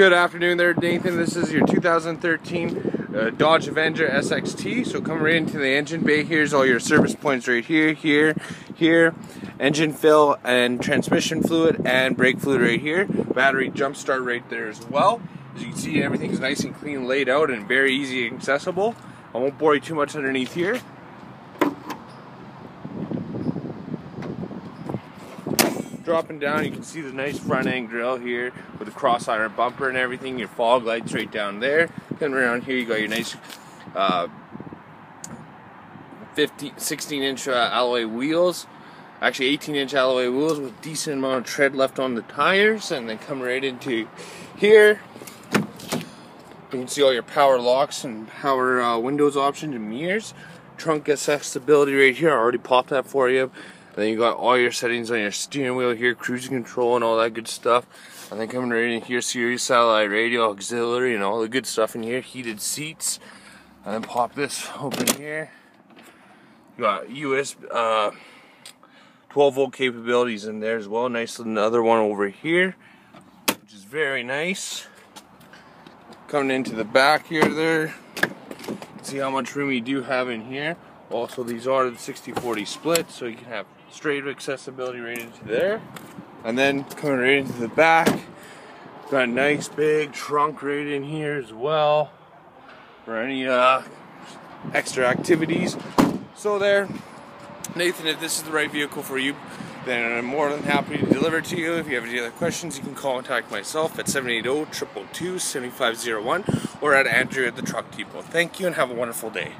Good afternoon there, Nathan. This is your 2013 uh, Dodge Avenger SXT. So come right into the engine bay. Here's all your service points right here, here, here. Engine fill and transmission fluid and brake fluid right here. Battery jump start right there as well. As you can see, everything's nice and clean laid out and very easy accessible. I won't bore you too much underneath here. Dropping down, you can see the nice front end grill here with the cross iron bumper and everything. Your fog lights right down there. Then around here, you got your nice uh, 50, 16 inch uh, alloy wheels. Actually, 18 inch alloy wheels with decent amount of tread left on the tires. And then come right into here. You can see all your power locks and power uh, windows options and mirrors. Trunk accessibility right here. I already popped that for you. Then you got all your settings on your steering wheel here, cruise control and all that good stuff. And then coming right in here, Sirius satellite radio, auxiliary, and all the good stuff in here. Heated seats. And then pop this open here. You got US uh, 12 volt capabilities in there as well. Nice another one over here, which is very nice. Coming into the back here there. See how much room you do have in here. Also, these are the 60-40 split, so you can have straight accessibility right into there. And then coming right into the back, got a nice big trunk right in here as well for any uh, extra activities. So there, Nathan, if this is the right vehicle for you, then I'm more than happy to deliver it to you. If you have any other questions, you can contact myself at 780-222-7501 or at Andrew at the Truck Depot. Thank you and have a wonderful day.